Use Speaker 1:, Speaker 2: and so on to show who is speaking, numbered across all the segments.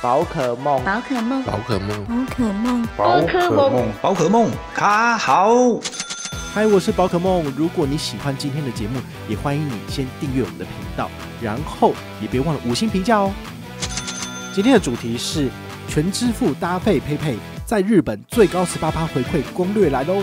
Speaker 1: 宝可梦，
Speaker 2: 宝可梦，
Speaker 3: 宝可梦，
Speaker 2: 宝可梦，
Speaker 4: 宝可梦，宝可梦，卡好。
Speaker 5: 嗨，我是宝可梦。如果你喜欢今天的节目，也欢迎你先订阅我们的频道，然后也别忘了五星评价哦。今天的主题是全支付搭配 PayPay，在日本最高十八趴回馈攻略来喽。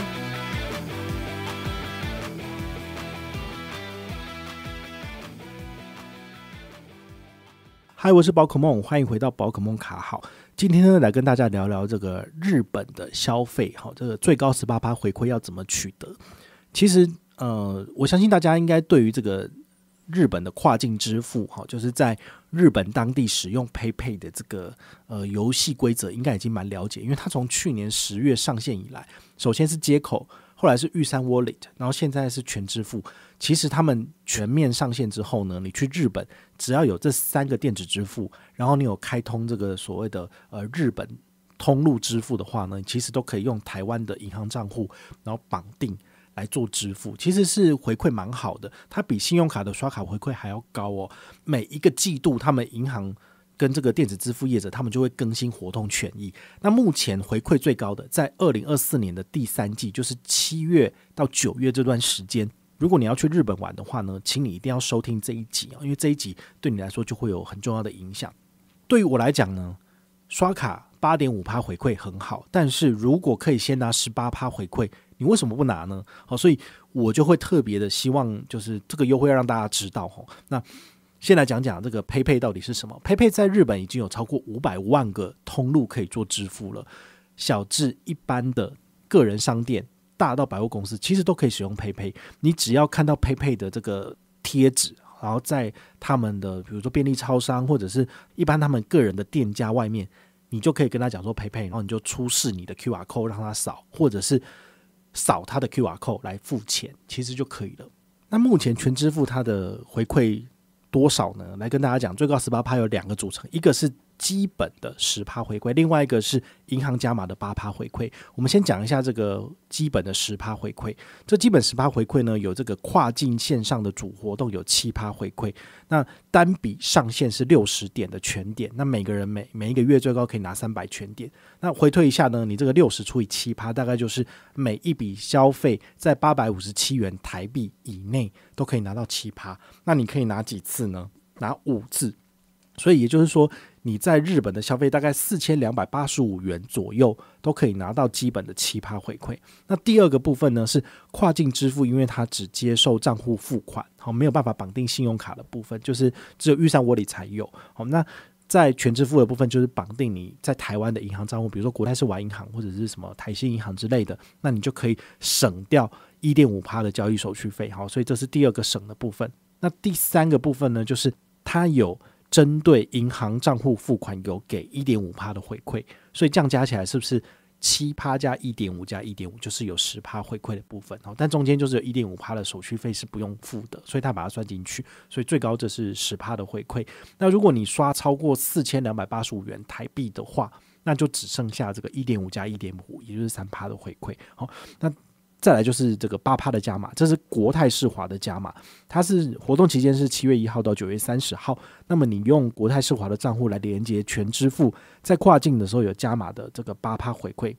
Speaker 5: 嗨，我是宝可梦，欢迎回到宝可梦卡号。今天呢，来跟大家聊聊这个日本的消费，好，这个最高十八趴回馈要怎么取得？其实，呃，我相信大家应该对于这个日本的跨境支付，哈，就是在日本当地使用 PayPay 的这个呃游戏规则，应该已经蛮了解，因为它从去年十月上线以来，首先是接口。后来是玉山 Wallet，然后现在是全支付。其实他们全面上线之后呢，你去日本只要有这三个电子支付，然后你有开通这个所谓的呃日本通路支付的话呢，其实都可以用台湾的银行账户，然后绑定来做支付。其实是回馈蛮好的，它比信用卡的刷卡回馈还要高哦。每一个季度他们银行。跟这个电子支付业者，他们就会更新活动权益。那目前回馈最高的，在二零二四年的第三季，就是七月到九月这段时间。如果你要去日本玩的话呢，请你一定要收听这一集啊，因为这一集对你来说就会有很重要的影响。对于我来讲呢，刷卡八点五趴回馈很好，但是如果可以先拿十八趴回馈，你为什么不拿呢？好，所以我就会特别的希望，就是这个优惠要让大家知道哈。那先来讲讲这个 PayPay 到底是什么？PayPay 在日本已经有超过五百万个通路可以做支付了，小至一般的个人商店，大到百货公司，其实都可以使用 PayPay。你只要看到 PayPay 的这个贴纸，然后在他们的比如说便利超商或者是一般他们个人的店家外面，你就可以跟他讲说 PayPay，然后你就出示你的 QR code 让他扫，或者是扫他的 QR code 来付钱，其实就可以了。那目前全支付它的回馈。多少呢？来跟大家讲，最高十八趴有两个组成，一个是。基本的十趴回馈，另外一个是银行加码的八趴回馈。我们先讲一下这个基本的十趴回馈。这基本十趴回馈呢，有这个跨境线上的主活动有七趴回馈。那单笔上限是六十点的全点，那每个人每每一个月最高可以拿三百全点。那回退一下呢，你这个六十除以七趴，大概就是每一笔消费在八百五十七元台币以内都可以拿到七趴。那你可以拿几次呢？拿五次。所以也就是说。你在日本的消费大概四千两百八十五元左右，都可以拿到基本的奇葩回馈。那第二个部分呢是跨境支付，因为它只接受账户付款，好没有办法绑定信用卡的部分，就是只有预算窝里才有。好，那在全支付的部分，就是绑定你在台湾的银行账户，比如说国泰世华银行或者是什么台新银行之类的，那你就可以省掉一点五趴的交易手续费。好，所以这是第二个省的部分。那第三个部分呢，就是它有。针对银行账户付款有给一点五趴的回馈，所以这样加起来是不是七趴加一点五加一点五，就是有十趴回馈的部分？哦，但中间就是有一点五趴的手续费是不用付的，所以他把它算进去，所以最高这是十趴的回馈。那如果你刷超过四千两百八十五元台币的话，那就只剩下这个一点五加一点五，也就是三趴的回馈。好，那。再来就是这个八趴的加码，这是国泰世华的加码，它是活动期间是七月一号到九月三十号。那么你用国泰世华的账户来连接全支付，在跨境的时候有加码的这个八趴回馈，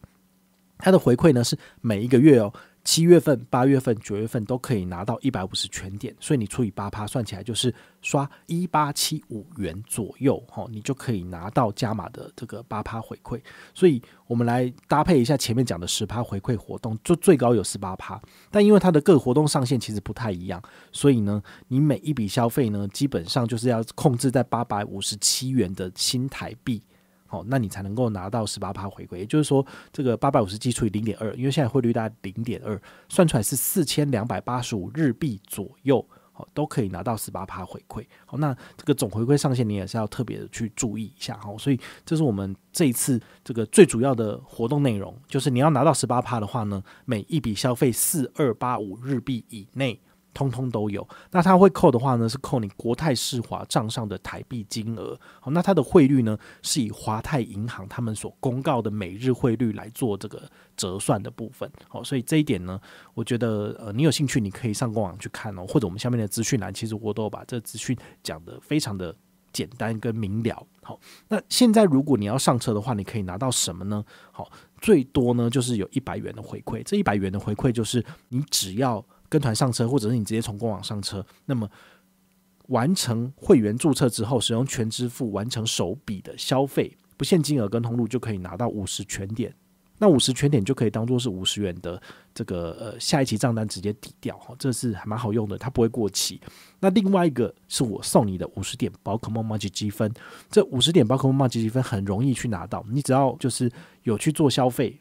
Speaker 5: 它的回馈呢是每一个月哦。七月份、八月份、九月份都可以拿到一百五十全点，所以你除以八趴，算起来就是刷一八七五元左右，哈，你就可以拿到加码的这个八趴回馈。所以我们来搭配一下前面讲的十趴回馈活动，就最高有十八趴，但因为它的各活动上限其实不太一样，所以呢，你每一笔消费呢，基本上就是要控制在八百五十七元的新台币。好，那你才能够拿到十八趴回馈，也就是说，这个八百五十基除以零点二，因为现在汇率大概零点二，算出来是四千两百八十五日币左右，好，都可以拿到十八趴回馈。好，那这个总回馈上限你也是要特别的去注意一下，好，所以这是我们这一次这个最主要的活动内容，就是你要拿到十八趴的话呢，每一笔消费四二八五日币以内。通通都有，那它会扣的话呢，是扣你国泰世华账上的台币金额。好，那它的汇率呢，是以华泰银行他们所公告的每日汇率来做这个折算的部分。好，所以这一点呢，我觉得呃，你有兴趣你可以上官网去看哦，或者我们下面的资讯栏，其实我都有把这资讯讲的非常的简单跟明了。好，那现在如果你要上车的话，你可以拿到什么呢？好，最多呢就是有一百元的回馈。这一百元的回馈就是你只要跟团上车，或者是你直接从官网上车，那么完成会员注册之后，使用全支付完成首笔的消费，不限金额跟通路就可以拿到五十全点。那五十全点就可以当做是五十元的这个呃下一期账单直接抵掉哈，这是还蛮好用的，它不会过期。那另外一个是我送你的五十点宝可梦 m a g i 积分，这五十点宝可梦 m a g i 积分很容易去拿到，你只要就是有去做消费，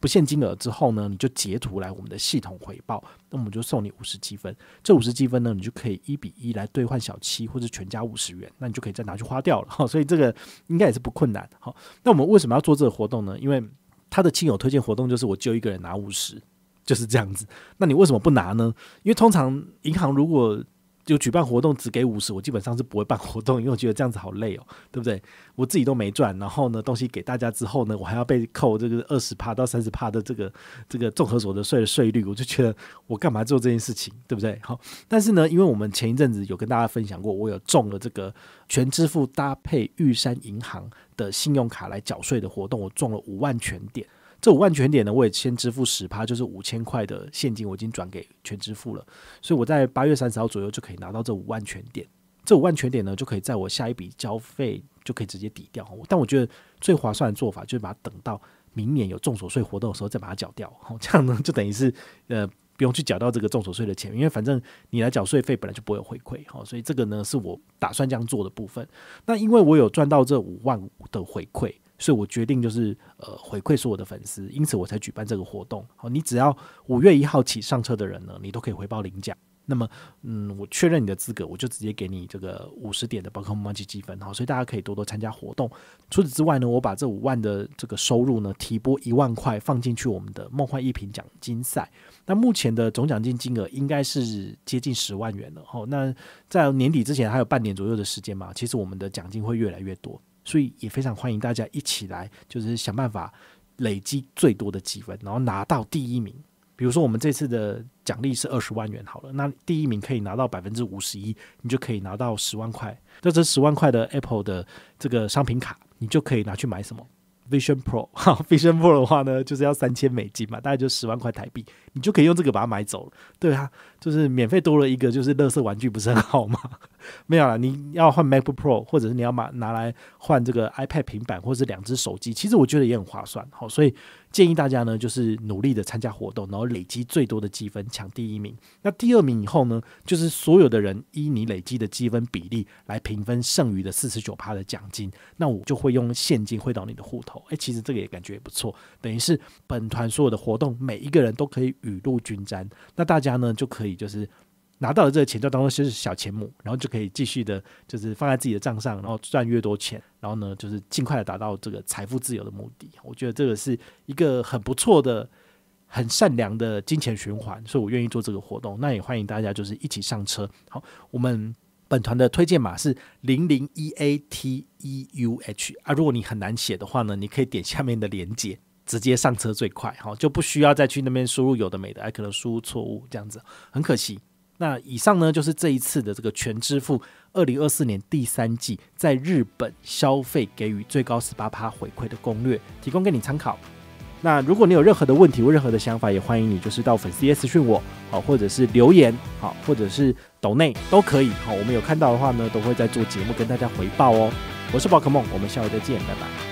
Speaker 5: 不限金额之后呢，你就截图来我们的系统回报，那我们就送你五十积分。这五十积分呢，你就可以一比一来兑换小七或者全家五十元，那你就可以再拿去花掉了哈。所以这个应该也是不困难。好，那我们为什么要做这个活动呢？因为他的亲友推荐活动就是我就一个人拿五十，就是这样子。那你为什么不拿呢？因为通常银行如果就举办活动只给五十，我基本上是不会办活动，因为我觉得这样子好累哦，对不对？我自己都没赚，然后呢，东西给大家之后呢，我还要被扣这个二十帕到三十帕的这个这个综合所得税的税率，我就觉得我干嘛做这件事情，对不对？好，但是呢，因为我们前一阵子有跟大家分享过，我有中了这个全支付搭配玉山银行的信用卡来缴税的活动，我中了五万全点。这五万全点呢，我也先支付十趴，就是五千块的现金，我已经转给全支付了，所以我在八月三十号左右就可以拿到这五万全点。这五万全点呢，就可以在我下一笔交费就可以直接抵掉。但我觉得最划算的做法就是把它等到明年有重所税活动的时候再把它缴掉。这样呢就等于是呃不用去缴到这个重所税的钱，因为反正你来缴税费本来就不会有回馈。好，所以这个呢是我打算这样做的部分。那因为我有赚到这五万的回馈。所以我决定就是呃回馈所有的粉丝，因此我才举办这个活动。好，你只要五月一号起上车的人呢，你都可以回报领奖。那么，嗯，我确认你的资格，我就直接给你这个五十点的宝可梦积积分。好，所以大家可以多多参加活动。除此之外呢，我把这五万的这个收入呢，提拨一万块放进去我们的梦幻一品奖金赛。那目前的总奖金金额应该是接近十万元了。好，那在年底之前还有半年左右的时间嘛，其实我们的奖金会越来越多。所以也非常欢迎大家一起来，就是想办法累积最多的积分，然后拿到第一名。比如说我们这次的奖励是二十万元好了，那第一名可以拿到百分之五十一，你就可以拿到十万块。那这十万块的 Apple 的这个商品卡，你就可以拿去买什么？Vision Pro，哈，Vision Pro 的话呢，就是要三千美金嘛，大概就十万块台币，你就可以用这个把它买走了。对啊，就是免费多了一个，就是乐色玩具，不是很好吗？没有了，你要换 MacBook Pro，或者是你要买拿来换这个 iPad 平板，或者是两只手机，其实我觉得也很划算。好，所以。建议大家呢，就是努力的参加活动，然后累积最多的积分，抢第一名。那第二名以后呢，就是所有的人依你累积的积分比例来平分剩余的四十九趴的奖金。那我就会用现金汇到你的户头。诶，其实这个也感觉也不错，等于是本团所有的活动，每一个人都可以雨露均沾。那大家呢，就可以就是。拿到了这个钱，就当做是小钱母，然后就可以继续的，就是放在自己的账上，然后赚越多钱，然后呢，就是尽快的达到这个财富自由的目的。我觉得这个是一个很不错的、很善良的金钱循环，所以我愿意做这个活动。那也欢迎大家就是一起上车。好，我们本团的推荐码是零零一 A T E U H 啊。如果你很难写的话呢，你可以点下面的连接，直接上车最快。好，就不需要再去那边输入有的没的，还可能输入错误这样子，很可惜。那以上呢，就是这一次的这个全支付二零二四年第三季在日本消费给予最高十八趴回馈的攻略，提供给你参考。那如果你有任何的问题或任何的想法，也欢迎你就是到粉丝 S 讯我，好，或者是留言，好，或者是抖内都可以，好，我们有看到的话呢，都会在做节目跟大家回报哦。我是宝可梦，我们下回再见，拜拜。